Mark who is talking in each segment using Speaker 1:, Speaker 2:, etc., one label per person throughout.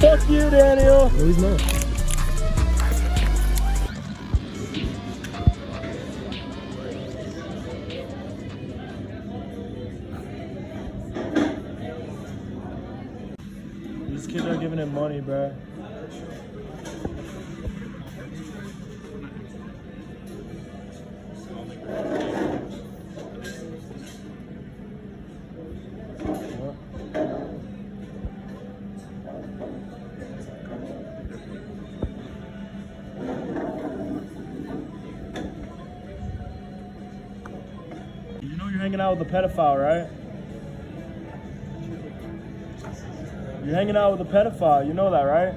Speaker 1: Fuck you, Daniel. No, he's not. These kids are giving him money, bro. You know you're hanging out with a pedophile, right? You're hanging out with a pedophile. You know that, right?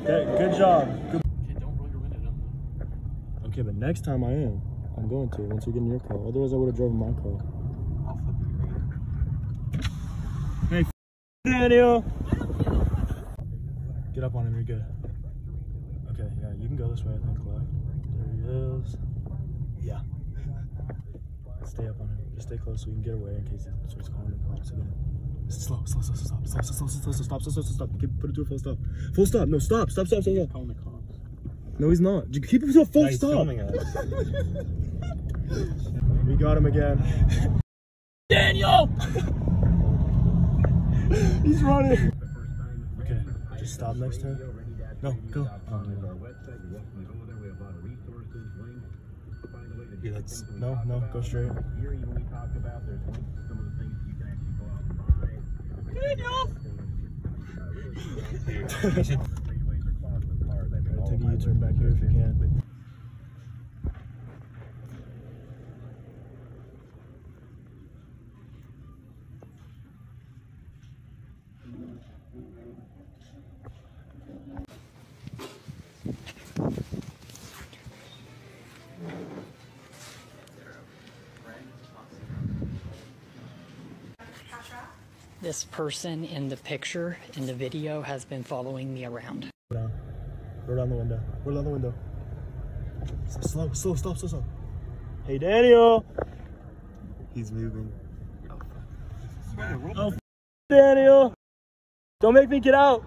Speaker 1: Okay, good job. Good.
Speaker 2: Okay, don't roll your window down.
Speaker 1: Okay, but next time I am. I'm going to once you get in your car. Otherwise, I would have driven my car.
Speaker 2: I'll flip you right
Speaker 1: Hey, Daniel. Get up on him. You're good. Okay, yeah, you can go this way. I think left. There he is. Yeah. Stay up on him. Just stay close so we can get away in case it starts calling the cops again. Slow, slow, slow, slow, stop, stop, stop, stop, stop, stop, stop, stop, stop, stop. Keep, put it to a full stop. Full stop. No, stop, stop, stop, stop, stop.
Speaker 2: Calling the cops.
Speaker 1: No, he's not. J- Keep it to a full
Speaker 3: He's
Speaker 1: stop.
Speaker 3: filming us.
Speaker 1: We got him again.
Speaker 2: Daniel!
Speaker 1: He's running. Okay, just stop next time. No, go. Oh, no. Yeah, that's no, no. Go straight. Take a U-turn back here if you can.
Speaker 4: This person in the picture in the video has been following me around.
Speaker 1: Go down. Roll down the window. Roll down the window. S- Slow, slow, stop, slow, stop. Hey, Daniel.
Speaker 3: He's moving.
Speaker 1: Oh, f- Daniel. Don't make me get out.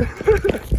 Speaker 1: Ha ha ha.